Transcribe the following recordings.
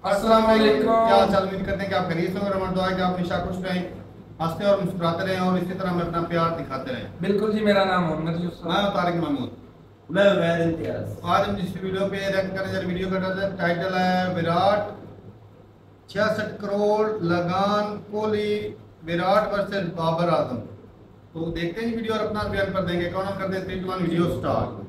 अस्सलाम वालेकुम क्या हाल चाल उम्मीद करते हैं कि आप खरीद से रमन दुआ है कि आप हमेशा खुश रहें हँसते और मुस्कुराते रहें और इसी तरह हमें अपना प्यार दिखाते रहें। बिल्कुल जी मेरा नाम मोहम्मद यूसुफ। मैं तारिक महमूद। मैं उमैर इम्तियाज़। आज हम जिस वीडियो पे रिएक्ट करने जा रहे वीडियो का टाइटल है विराट छियासठ करोड़ लगान कोहली विराट वर्सेस बाबर आज़म। तो देखते हैं वीडियो और अपना बयान कर देंगे कौन हम कर देते हैं वीडियो स्टार्ट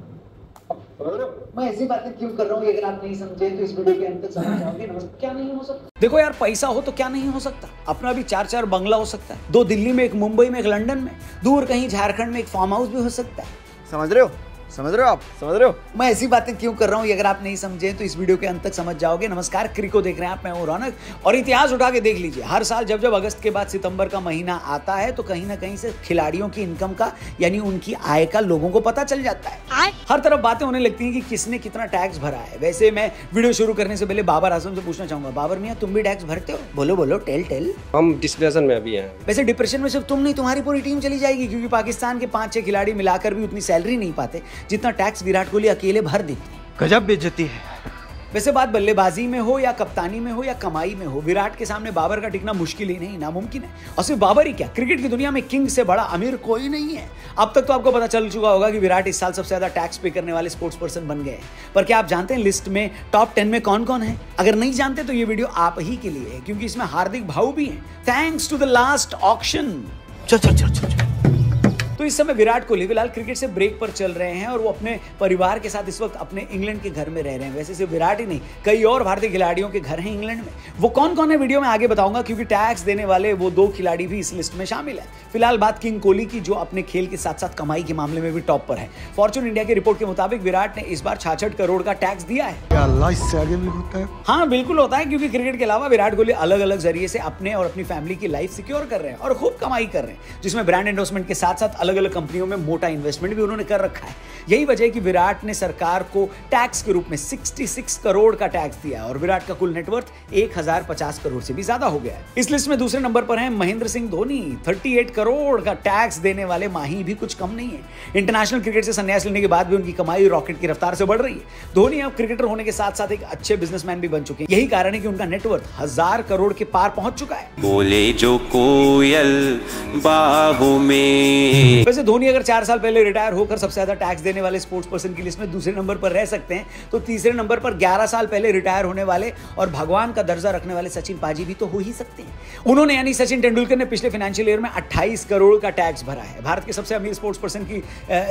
मैं ऐसी बातें क्यों कर रहा हूँ अगर आप नहीं समझे तो इस वीडियो के अंत तक समझ जाओगे क्या नहीं हो सकता? देखो यार पैसा हो तो क्या नहीं हो सकता? अपना भी चार चार बंगला हो सकता है। दो दिल्ली में एक मुंबई में एक लंदन में। दूर कहीं झारखंड में एक फार्म हाउस भी हो सकता है। समझ रहे हो? समझ रहे हो आप? समझ रहे हो? मैं ऐसी बातें क्यों कर रहा हूँ? अगर आप नहीं समझे तो इस वीडियो के अंत तक समझ जाओगे। नमस्कार क्रिको देख रहे हैं आप मैं हूँ रौनक। और इतिहास उठा के देख लीजिए। हर साल जब जब अगस्त के बाद सितंबर का महीना आता है तो कहीं ना कहीं से खिलाड़ियों की इनकम का यानी उनकी आय का लोगों को पता चल जाता है। आए? हर तरफ़ बातें होने लगती हैं कि किसने कितना टैक्स भरा है। वैसे मैं वीडियो शुरू करने से पहले बाबर आज़म से पूछना चाहूँगा। बाबर मियाँ तुम भी टैक्स भरते हो? बोलो बोलो टेल टेल हम डिस्प्रेशन में अभी हैं। वैसे डिप्रेशन में सिर्फ़ तुम नहीं तुम्हारी पूरी टीम चली जाएगी क्योंकि पाकिस्तान के पाँच छह खिलाड़ी मिलाकर भी उतनी सैलरी नहीं पाते। जितना टैक्स विराट कोहली अकेले भर देते हैं। गजब बेइज्जती है। वैसे बात बल्लेबाजी में हो या कप्तानी में हो या कमाई में हो विराट के सामने बाबर का टिकना मुश्किल ही नहीं नामुमकिन है। और सिर्फ़ बाबर ही क्या? क्रिकेट की दुनिया में किंग से बड़ा अमीर कोई नहीं है। अब तक तो आपको पता चल चुका होगा कि विराट इस साल सबसे ज़्यादा टैक्स पे करने वाले स्पोर्ट्स पर्सन बन गए पर क्या आप जानते हैं लिस्ट में टॉप टेन में कौन कौन है? अगर नहीं जानते तो ये वीडियो आप ही के लिए है क्योंकि इसमें हार्दिक भाऊ भी है। Thanks to the last auction चल चल चल चल चल। तो इस समय विराट कोहली फ़िलहाल क्रिकेट से ब्रेक पर चल रहे हैं और वो अपने परिवार के साथ इस वक्त अपने इंग्लैंड के घर में रह रहे हैं। वैसे सिर्फ़ विराट ही नहीं कई और भारतीय खिलाड़ियों के घर हैं इंग्लैंड में। वो कौन कौन है वीडियो में आगे बताऊँगा क्योंकि टैक्स देने वाले वो दो खिलाड़ी भी इस लिस्ट में शामिल है। फ़िलहाल बात किंग कोहली की जो अपने खेल के साथ साथ कमाई के मामले में भी टॉप पर है। फॉर्चून इंडिया की रिपोर्ट के मुताबिक विराट ने इस बार छाछठ करोड़ का टैक्स दिया है। क्या इससे आगे भी होता है? हाँ बिल्कुल होता है क्योंकि क्रिकेट के अलावा विराट कोहली अलग अलग ज़रिए से अपने और अपनी फैमिली की लाइफ सिक्योर कर रहे हैं और खूब कमाई कर रहे हैं जिसमें ब्रांड एंडोर्समेंट के साथ साथ अलग अलग अलग कंपनियों में मोटा इन्वेस्टमेंट भी उन्होंने कर रखा है। यही वजह है कि विराट ने सरकार को टैक्स के रूप में 66 करोड़ का टैक्स दिया है और विराट का कुल नेटवर्थ 1050 करोड़ से भी ज़्यादा हो गया है। इस लिस्ट में दूसरे नंबर पर हैं महेंद्र सिंह धोनी। 38 करोड़ का टैक्स देने वाले माही भी कुछ कम नहीं है। इंटरनेशनल क्रिकेट से संन्यास लेने के बाद भी उनकी कमाई रॉकेट की रफ्तार से बढ़ रही है। धोनी अब क्रिकेटर होने के साथ साथ एक अच्छे बिजनेसमैन भी बन चुके हैं। यही कारण है कि उनका नेटवर्थ हज़ार करोड़ के पार पहुँच चुका है। बोले जो कोयल बाहों में वैसे धोनी अगर चार साल पहले रिटायर होकर सबसे ज़्यादा टैक्स देने वाले स्पोर्ट्स पर्सन की लिस्ट में दूसरे नंबर पर रह सकते हैं तो तीसरे नंबर पर 11 साल पहले रिटायर होने वाले और भगवान का दर्जा रखने वाले सचिन पाजी भी तो हो ही सकते हैं। उन्होंने यानी सचिन तेंदुलकर ने पिछले फाइनेंशियल ईयर में 28 करोड़ का टैक्स भरा है। भारत के सबसे अमीर स्पोर्ट्स पर्सन की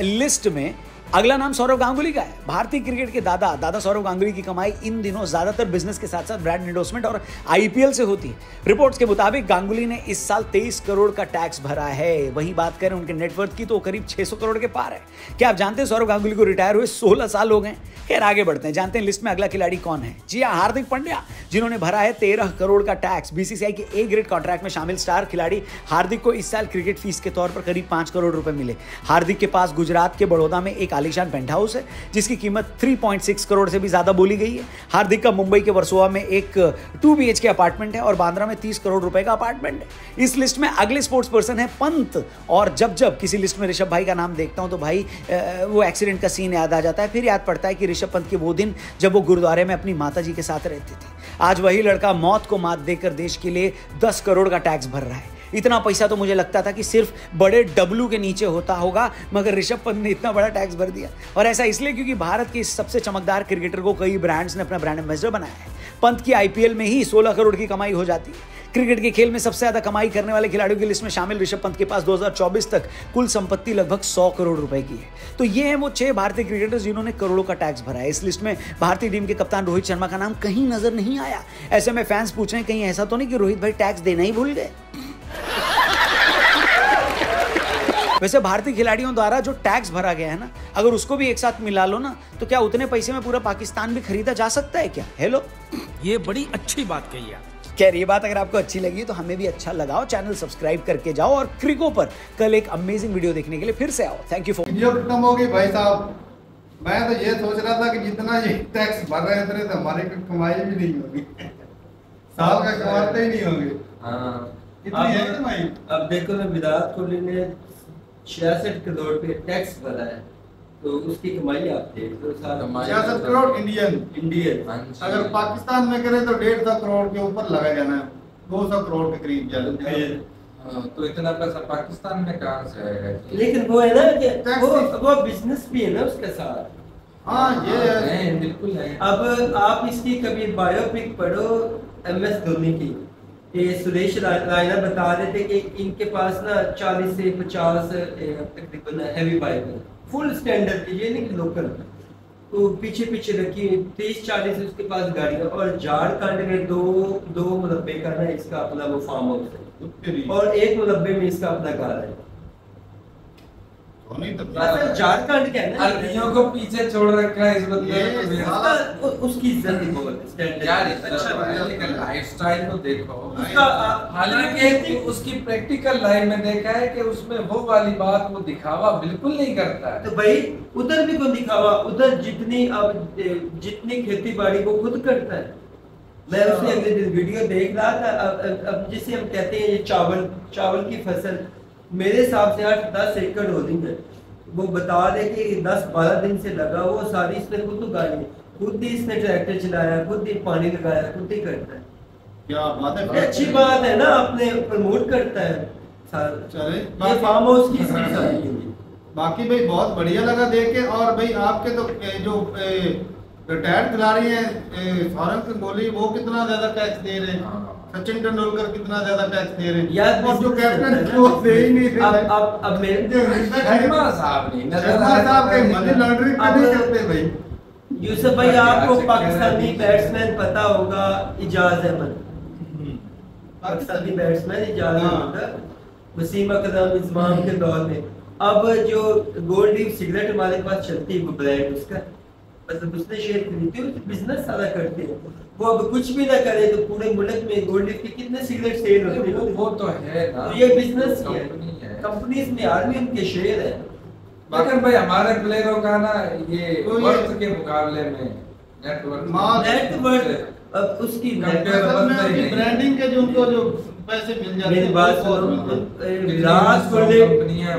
लिस्ट में अगला नाम सौरव गांगुली का है। भारतीय क्रिकेट के दादा दादा सौरव गांगुली की कमाई इन दिनों ज़्यादातर बिज़नेस के साथ साथ ब्रांड एंडोर्समेंट और आईपीएल से होती है। रिपोर्ट्स के मुताबिक गांगुली ने इस साल 23 करोड़ का टैक्स भरा है। वहीं बात करें उनके नेटवर्थ की तो करीब 600 करोड़ के पार है। क्या आप जानते हैं सौरव गांगुली को रिटायर हुए 16 साल हो गए? खैर, आगे बढ़ते हैं। जानते हैं लिस्ट में अगला खिलाड़ी कौन है? जी हाँ हार्दिक पांड्या, जिन्होंने भरा है तेरह करोड़ का टैक्स बीसीसीआई के ए ग्रेड कॉन्ट्रैक्ट में शामिल स्टार खिलाड़ी हार्दिक को इस साल क्रिकेट फ़ीस के तौर पर करीब पाँच करोड़ रुपए मिले। हार्दिक के पास गुजरात के बड़ौदा में एक आलिशान पेंट हाउस है, जिसकी कीमत 3.6 करोड़ से भी ज़्यादा बोली गई है। हार्दिक का मुंबई के वर्सोवा में एक टू बी के अपार्टमेंट है और बांद्रा में 30 करोड़ रुपए का अपार्टमेंट है। इस लिस्ट में अगले स्पोर्ट्स पर्सन है पंत और जब जब किसी लिस्ट में ऋषभ भाई का नाम देखता हूँ तो भाई वो एक्सीडेंट का सीन याद आ जाता है। फिर याद पड़ता है कि ऋषभ पंत के वो दिन जब वो गुरुद्वारे में अपनी माता के साथ रहते थे। आज वही लड़का मौत को मात देकर देश के लिए दस करोड़ का टैक्स भर रहा है। इतना पैसा तो मुझे लगता था कि सिर्फ़ बड़े डब्लू के नीचे होता होगा, मगर ऋषभ पंत ने इतना बड़ा टैक्स भर दिया। और ऐसा इसलिए क्योंकि भारत के सबसे चमकदार क्रिकेटर को कई ब्रांड्स ने अपना ब्रांड एम्बेसडर बनाया है। पंत की आईपीएल में ही 16 करोड़ की कमाई हो जाती है। क्रिकेट के खेल में सबसे ज़्यादा कमाई करने वाले खिलाड़ियों की लिस्ट में शामिल ऋषभ पंत के पास 2024 तक कुल संपत्ति लगभग 100 करोड़ रुपए की है। तो ये हैं वो छह भारतीय क्रिकेटर्स जिन्होंने करोड़ों का टैक्स भरा है। इस लिस्ट में भारतीय टीम के कप्तान रोहित शर्मा का नाम कहीं नज़र नहीं आया। ऐसे में फैंस पूछ रहे हैं, कहीं ऐसा तो नहीं कि रोहित भाई टैक्स देना ही भूल गए? वैसे भारतीय खिलाड़ियों द्वारा जो टैक्स भरा गया है ना अगर उसको भी एक साथ मिला लो ना तो क्या उतने पैसे में पूरा पाकिस्तान भी खरीदा जा सकता है क्या? हेलो ये बड़ी अच्छी बात कही आप खैर ये बात अगर आपको अच्छी लगी तो हमें भी अच्छा लगाओ चैनल सब्सक्राइब करके जाओ और क्रिको पर कल एक अमेजिंग वीडियो देखने के लिए फिर से आओ। थैंक यू फॉर वीडियो खत्म हो गई भाई साहब। मैं तो ये सोच रहा था कि जितना ये टैक्स भर रहे हैं उतने तो हमारी कमाई भी नहीं होगी। साल का कमाते ही नहीं होंगे। हाँ। कितनी है कमाई अब देखो ना विराट कोहली ने छियासठ करोड़ पे टैक्स भरा है। तो उसकी कमाई आप देख लो छियासठ करोड़ इंडियन इंडियन हाँ अगर पाकिस्तान में करें तो डेढ़ सौ करोड़ के ऊपर लगा जाना है। दो सौ करोड़ के करीब फिर जाए हाँ, तो इतना पैसा पाकिस्तान में कहाँ से आएगा? लेकिन वो है ना कि वो वो बिज़नेस भी है ना उसके साथ। हाँ ये है, बिल्कुल है। अब आप इसकी कभी बायोपिक पढ़ो एम एस धोनी की। ये सुरेश रायना बता रहे थे कि इनके पास ना 40 से 50 ए, तकरीबन हैवी बाइक है फुल स्टैंडर्ड की ये नहीं कि लोकल तो पीछे पीछे रखी तीस चालीस उसके पास गाड़ियाँ। और झारखंड में दो दो मुरब्बे का ना इसका अपना वो फार्म हाउस है। और एक मुरब्बे में इसका अपना घर है। झारखंड का अरबियों को पीछे छोड़ रखा है इस बंदे ये ने तो मेरा- उसका उ- उसकी इज़्ज़त ही यार लाइफस्टाइल को देखो। हालाँकि उसकी प्रैक्टिकल लाइफ में देखा है कि उसमें वो वाली बात वो दिखावा बिल्कुल नहीं करता है। तो भाई उधर भी कौन दिखावा उधर जितनी अब जितनी खेती बाड़ी को खुद करता है। मैं उसने वीडियो देख रहा था अब, अब, अब जिसे हम कहते हैं ये चावल चावल की फ़सल मेरे हिसाब से आठ दस एकड़ हो रही है। वो बता रहे कि दस बारह दिन से लगा वो सारी इसने खुद उगाई है खुद ही इसने ट्रैक्टर चलाया खुद ही पानी लगाया खुद ही करता है। क्या बात है? अच्छी बात है ना अपने प्रमोट करता है। फार्म हाउस की। बाकी भाई बहुत बढ़िया लगा देख के और भाई आपके तो जो रिटायर्ड खिलाड़ी हैं सौरभ गंगोली वो कितना ज़्यादा टैक्स दे रहे हैं? हाँ। सचिन तेंदुलकर कितना ज़्यादा टैक्स दे रहे हैं? यार और जो कैप्टन वो दे ही नहीं अब रहे। अब अब मेरे जो रिश्ता शर्मा साहब नहीं नज़र शर्मा साहब के मनी लॉन्ड्रिंग अब- नहीं करते भाई। यूसुफ भाई आपको पाकिस्तानी बैट्समैन पता होगा इजाज अहमद। पाकिस्तानी बैट्समैन इजाज हाँ। अहमद वसीम अकरम इस्माम के दौर में। अब जो गोल्ड लीफ सिगरेट हमारे पास चलती है वो ब्रांड उसका। मतलब उसने शेयर खरीदी और बिज़नेस सारा करते हैं। वो अब कुछ भी ना करे तो पूरे मुल्क में गोल्ड लीफ के कितने सिगरेट सेल होते हैं। वो तो है ना। तो ये बिज़नेस ही है। कंपनी कंपनीज़ में आर्मी उनके शेयर है। लेकिन भाई हमारे प्लेयरों का ना ये तो वर्थ के मुकाबले में नेटवर्क नेटवर्क अब उसकी। ब्रांडिंग के जो उनको जो पैसे मिल जाते मेरी बात सुनो। विराट कोहली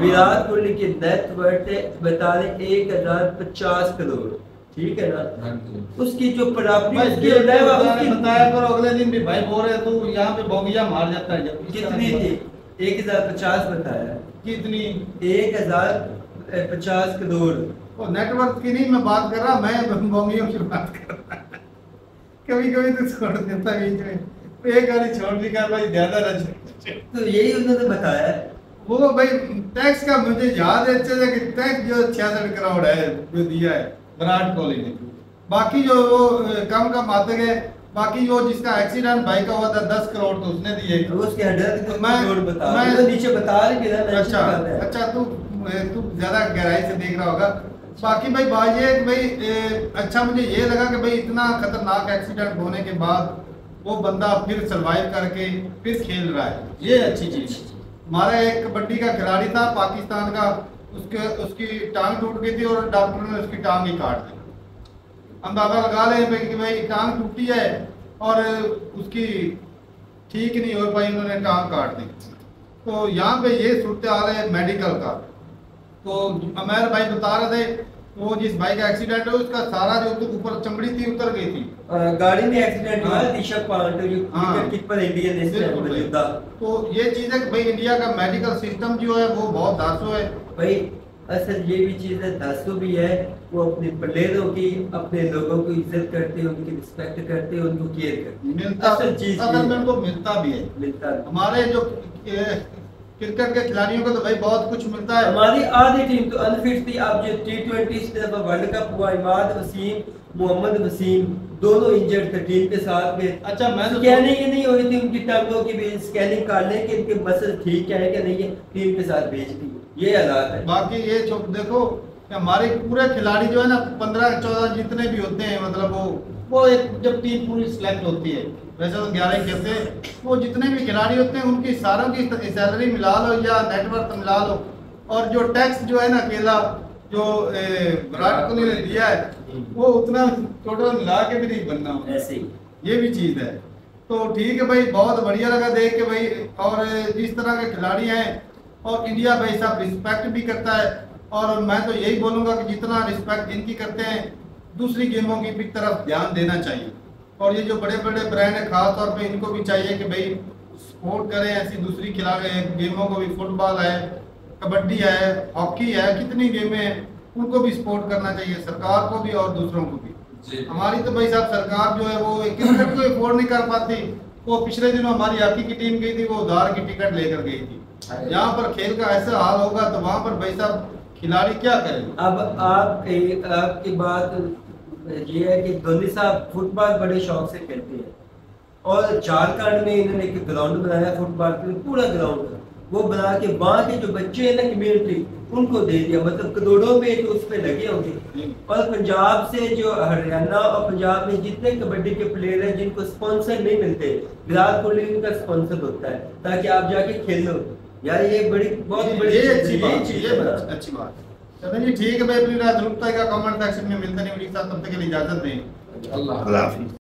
विराट की नेट है बता रहे एक हज़ार पचास करोड़। ठीक है ना? हाँ उसकी जो प्रॉपर्टी उसकी बताया करो अगले दिन भी भाई बोल रहे तू यहाँ पे बोगिया मार जाता है कितनी थी? एक हज़ार पचास बताया। कितनी? एक हज़ार पचास करोड़ नेटवर्क की नहीं मैं बात कर रहा मैं बोगियों की बात कर रहा। कभी कभी तो छोड़ देता बीच में एक गाड़ी छोड़ दी कर भाई ज़्यादा ना तो यही उन्होंने बताया। वो भाई टैक्स का मुझे याद है अच्छे से कि टैक्स जो छियासठ करोड़ है जो दिया है विराट कोहली ने। बाकी जो वो कम कम आते गए बाकी जो जिसका एक्सीडेंट बाइक का हुआ था दस करोड़ तो उसने दिए। तो उसके हंड्रेड मैं- बता मैं- मैं नीचे बता रहे अच्छा। अच्छा तू तू ज़्यादा गहराई से देख रहा होगा। बाकी भाई बात ये कि भाई अच्छा मुझे ये लगा कि भाई इतना खतरनाक एक्सीडेंट होने के बाद वो बंदा फिर सरवाइव करके फिर खेल रहा है। ये अच्छी चीज़। हमारा एक कबड्डी का खिलाड़ी था पाकिस्तान का उसके उसकी टांग टूट गई थी और डॉक्टर ने उसकी टांग ही काट दी। अंदाज़ा लगा ले कि भाई टांग टूटी है और उसकी ठीक नहीं हो पाई उन्होंने टांग काट दी। तो यहाँ पे ये सूरत हाल है मेडिकल का। तो अमेर भाई बता रहे थे वो जिस भाई का एक्सीडेंट है उसका सारा जो तो ऊपर चमड़ी थी उतर गई थी। गाड़ी में एक्सीडेंट हुआ हाँ। ऋषभ जो हाँ। तो ये चीज़ है कि भाई इंडिया का मेडिकल सिस्टम जो है वो बहुत धासो है। भाई असल ये भी चीज़ है दासो भी है वो अपने प्लेयरों की अपने लोगों को इज़्ज़त करते हैं उनकी रिस्पेक्ट करते हैं उनको केयर करते हैं। मिलता असल चीज़ असल में उनको मिलता भी है। मिलता है। हमारे जो क्रिकेट के खिलाड़ियों को तो भाई बहुत कुछ मिलता है। हमारी आधी टीम तो अनफिट थी अब जो टी ट्वेंटी वर्ल्ड कप हुआ इमाद वसीम मोहम्मद वसीम दोनों इंजर्ड थे टीम के साथ में। अच्छा मैं तो स्कैनिंग ही नहीं हुई थी उनकी टांगों की भी स्कैनिंग कर लें कि इनके मसल ठीक है कि नहीं है टीम के साथ भेज दी। ये हालात है। बाकी ये देखो हमारे पूरे खिलाड़ी जो है ना पंद्रह चौदह जितने भी होते हैं मतलब वो वो एक जब टीम पूरी सिलेक्ट होती है वैसे तो ग्यारह खेलते हैं वो जितने भी खिलाड़ी होते हैं उनकी सारों की सैलरी मिला लो या नेटवर्क मिला लो। और जो टैक्स जो है ना अकेला जो विराट कोहली ने दिया है वो उतना टोटल मिला के भी नहीं बनना। ऐसे ये भी चीज़ है। तो ठीक है भाई बहुत बढ़िया लगा देख के भाई और जिस तरह के खिलाड़ी हैं और इंडिया भाई साहब रिस्पेक्ट भी करता है। और मैं तो यही बोलूँगा कि जितना रिस्पेक्ट इनकी करते हैं दूसरी गेमों की भी तरफ़ ध्यान देना चाहिए। और ये जो बड़े बड़े ब्रांड है खास तौर पे इनको भी चाहिए कि भाई सपोर्ट करें ऐसी दूसरी खिला गेमों को भी फुटबॉल है कबड्डी है हॉकी है कितनी गेमें हैं उनको भी सपोर्ट करना चाहिए सरकार को भी और दूसरों को भी। हमारी तो भाई साहब सरकार जो है वो क्रिकेट को अफोर्ड नहीं कर पाती। वो पिछले दिनों हमारी हॉकी की टीम गई थी वो उधार की टिकट लेकर गई थी। यहाँ पर खेल का ऐसा हाल होगा तो वहाँ पर भाई साहब खिलाड़ी क्या करेंगे? अब आप आपकी बात ये है कि धोनी साहब फुटबॉल बड़े शौक से खेलते हैं। और झारखंड में इन्होंने एक ग्राउंड बनाया फुटबॉल के पूरा ग्राउंड वो बना के वहाँ के जो बच्चे हैं ना कम्युनिटी उनको दे दिया। मतलब करोड़ों में तो उस पर लगे होंगे। और पंजाब से जो हरियाणा और पंजाब में जितने कबड्डी के प्लेयर हैं, जिनको स्पॉन्सर नहीं मिलते, विराट कोहली उनका स्पॉन्सर होता है, ताकि आप जाके खेलो। यार ये बड़ी बहुत बड़ी ये अच्छी है, बात ये है अच्छी बात। है जी ठीक है भाई अपनी राजरूपता का कमेंट सेक्शन में मिलता नहीं मिली के तब तक के लिए इजाज़त दें। अल्लाह अल्लाह हाफिज।